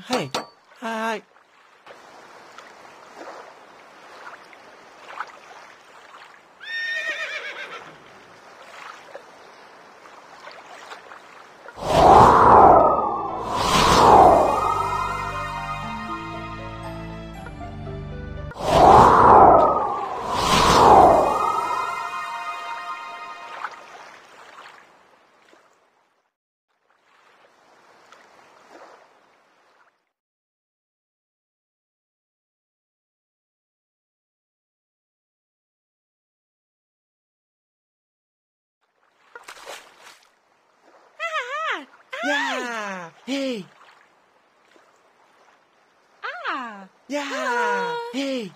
はい。Yeah! Hey! Ah! Yeah! Hey!